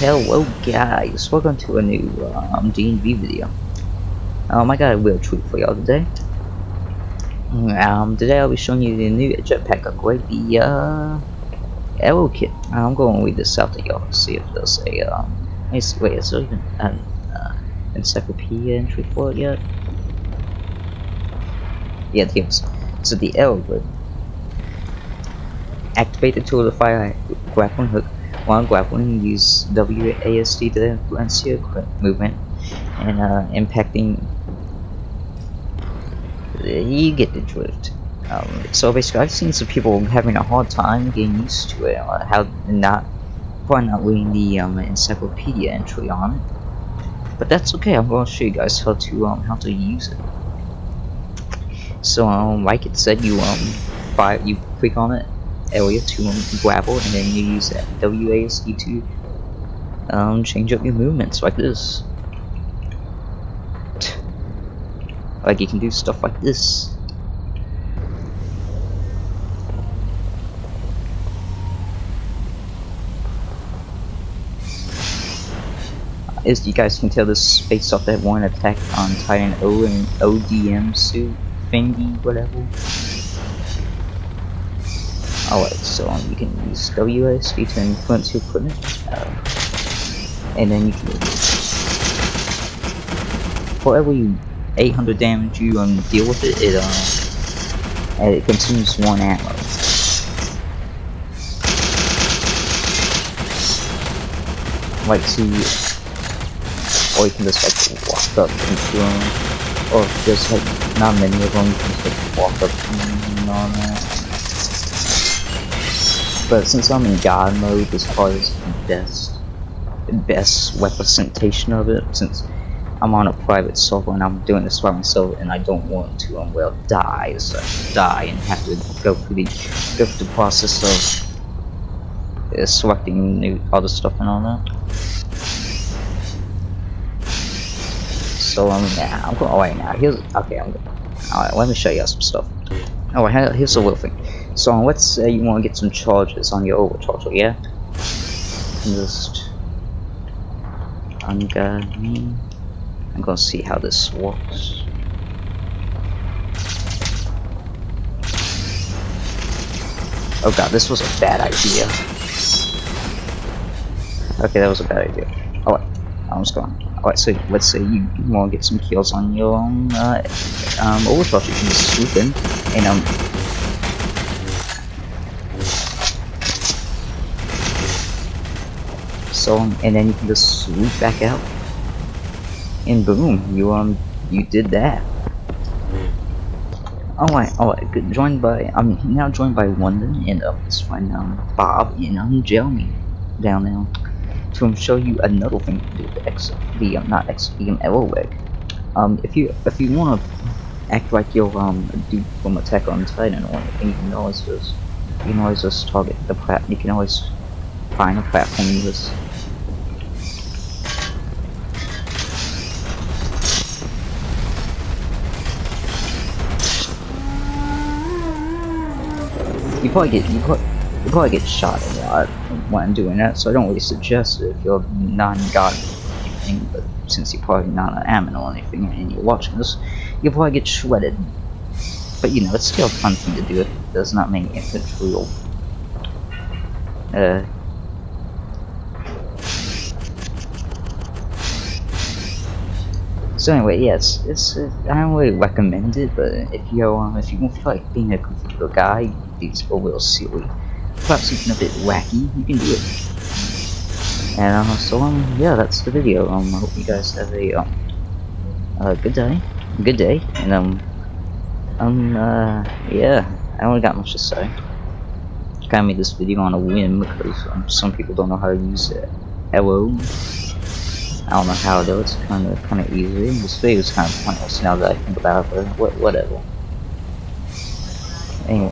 Hello guys, welcome to a new um, D&D video. Um, I got a real treat for y'all today. Um, today I'll be showing you the new jetpack upgrade, the uh, Aerorig. I'm going to read this out to y'all see if there's a um, wait, is there even an uh, encyclopedia entry for it yet? Yeah, here's so the Aerorig. Activate the tool to fire grappling hook while grappling, use WASD to influence your movement and uh, impacting. You get the drift. Um, so basically, I've seen some people having a hard time getting used to it. Uh, how not, probably not reading the um, encyclopedia entry on it. But that's okay. I'm going to show you guys how to um, how to use it. So um, like it said, you um, fire, you click on it area to um, grapple and then you use WASD to um, change up your movements like this. Like you can do stuff like this. As you guys can tell, this based off that one attack on Titan O and ODM suit thingy, whatever. Alright, so um, you can use WASD to influence your equipment, uh, and then you can for every 800 damage you um, deal with it, it uh, it consumes one ammo. Like see, or you can just like walk up into them, or if there's like not many of them, you can just like walk up and that. But since I'm in God mode, this part is the best, best representation of it. Since I'm on a private server and I'm doing this by myself, and I don't want to, um, well, die, so die and have to go through the go through the process of uh, selecting new other stuff and all that. So um, yeah, I'm going right now. Here's okay. I'm good. All right, let me show you some stuff. Oh, here's a little thing. So let's say you want to get some charges on your overcharger, yeah? Just unguard me. I'm gonna see how this works. Oh god, this was a bad idea. Okay, that was a bad idea. Alright, I'm just going. Alright, so let's say you, want to get some kills on your own uh, um, overcharger. You can just swoop in and um, so and then you can just swoop back out. And boom you um you did that. Alright alright good. Joined by I'm now joined by London and uh, let's find um Bob and um Jeremy down now to show you another thing to do with the X the um, not X the um, leg um if you if you want to act like you're um a dude from Attack on Titan or anything you can always just you can always just target the plat you can always find a platform you just you probably get you probably, you probably get shot a lot when doing that, so I don't really suggest it if you're non-god anything, but since you're probably not an admin or anything and you're watching this, you'll probably get shredded. But you know, it's still a fun thing to do it does not make infantry or uh So anyway, yes, it's uh, I don't really recommend it, but if you um if you feel like being a little guy, these a little silly, perhaps even a bit wacky, you can do it. And uh, so um yeah, that's the video. Um, I hope you guys have a um good day, good day, and um um uh yeah, I don't got much to say. Kind of made this video on a whim because um, some people don't know how to use it. Hello. I don't know how though, it's kind of kind of easy. This video is kind of pointless now that I think about it, but whatever. Anyway.